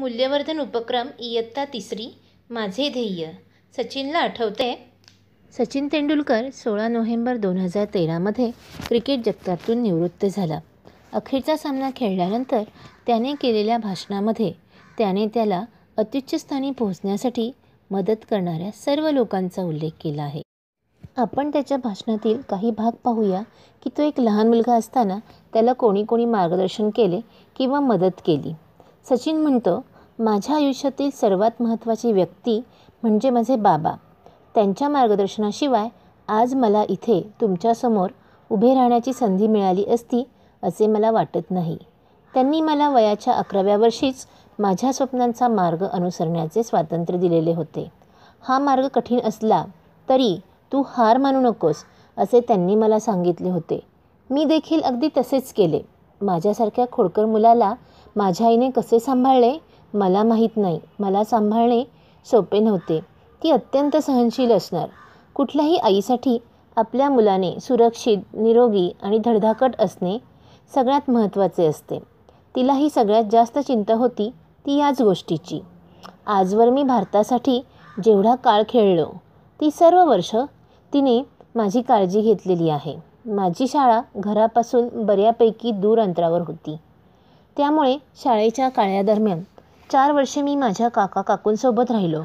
मूल्यवर्धन उपक्रम इयत्ता तिसरी माझे ध्येय. सचिनला आठवते सचिन तेंडुलकर सोळा नोव्हेंबर दोन हजार तेरामध्ये क्रिकेट जगतातून निवृत्त झाला. अखेरचा सामना खेळल्यानंतर त्याने केलेल्या भाषणामध्ये त्याने त्याला अत्युच्च स्थानी पोहोचण्यासाठी मदत करणाऱ्या सर्व लोकांचा उल्लेख केला आहे. आपण त्याच्या भाषणातील काही भाग पाहूया की तो एक लहान मुलगा असताना त्याला कोणी कोणी मार्गदर्शन केले किंवा मदत केली. सचिन म्हणतो माझ्या आयुष्यातील सर्वात महत्त्वाची व्यक्ती म्हणजे माझे बाबा. त्यांच्या मार्गदर्शनाशिवाय आज मला इथे तुमच्यासमोर उभे राहण्याची संधी मिळाली असती असे मला वाटत नाही. त्यांनी मला वयाच्या अकराव्या वर्षीच माझ्या स्वप्नांचा मार्ग अनुसरण्याचे स्वातंत्र्य दिलेले होते. हा मार्ग कठीण असला तरी तू हार मानू नकोस असे त्यांनी मला सांगितले होते. मी देखील अगदी तसेच केले. माझ्यासारख्या खोडकर मुलाला माझ्या आईने कसे सांभाळले मला माहीत नाही. मला सांभाळणे सोपे नव्हते. ती अत्यंत सहनशील असणार. कुठल्याही आईसाठी आपल्या मुलाने सुरक्षित निरोगी आणि धडधाकट असणे सगळ्यात महत्त्वाचे असते. तिलाही सगळ्यात जास्त चिंता होती ती याच गोष्टीची. आजवर मी भारतासाठी जेवढा काळ खेळलो ती सर्व वर्ष तिने माझी काळजी घेतलेली आहे. माझी शाळा घरापासून बऱ्यापैकी दूर अंतरावर होती. त्यामुळे शाळेच्या काळ्यादरम्यान चार वर्षे मी माझ्या काका काकूंसोबत राहिलो.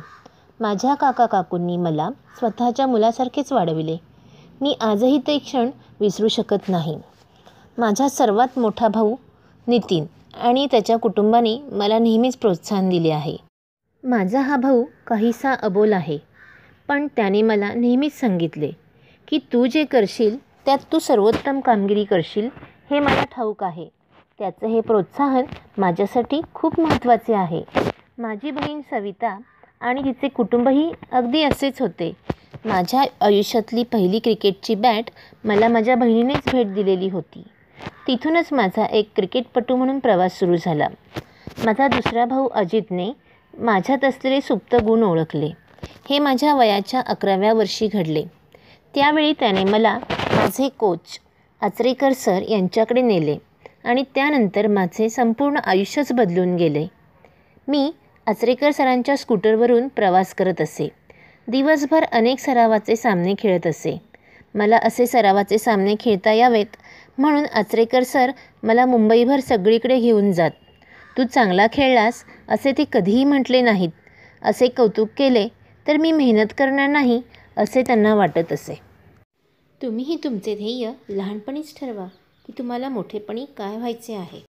माझ्या काका काकूंनी मला स्वतःच्या मुलासारखेच वाढविले. मी आजही ते क्षण विसरू शकत नाही. माझा सर्वात मोठा भाऊ नितीन आणि त्याच्या कुटुंबाने मला नेहमीच प्रोत्साहन दिले आहे. माझा हा भाऊ काहीसा अबोल आहे पण त्याने मला नेहमीच सांगितले की तू जे करशील त्यात तू सर्वोत्तम कामगिरी करशील हे मला ठाऊक आहे. त्याचं हे प्रोत्साहन माझ्यासाठी खूप महत्त्वाचे आहे. माझी बहीण सविता आणि तिचे कुटुंबही अगदी असेच होते. माझ्या आयुष्यातली पहिली क्रिकेटची बॅट मला माझ्या बहिणीनेच भेट दिलेली होती. तिथूनच माझा एक क्रिकेटपटू म्हणून प्रवास सुरू झाला. माझा दुसरा भाऊ अजितने माझ्यात असलेले सुप्त गुण ओळखले. हे माझ्या वयाच्या अकराव्या वर्षी घडले. त्यावेळी त्याने मला माझे कोच आचरेकर सर यांच्याकडे नेले आणि त्यानंतर माझे संपूर्ण आयुष्यच बदलून गेले. मी आचरेकर सरांच्या स्कूटरवरून प्रवास करत असे. दिवसभर अनेक सरावाचे सामने खेळत असे. मला असे सरावाचे सामने खेळता यावेत म्हणून आचरेकर सर मला मुंबईभर सगळीकडे घेऊन जात. तू चांगला खेळलास असे ते कधीही म्हटले नाहीत. असे कौतुक केले तर मी मेहनत करणार नाही असे त्यांना वाटत असे. तुम्हीही तुमचे ध्येय लहानपणीच ठरवा की तुम्हाला मोठेपणी काय व्हायचे आहे.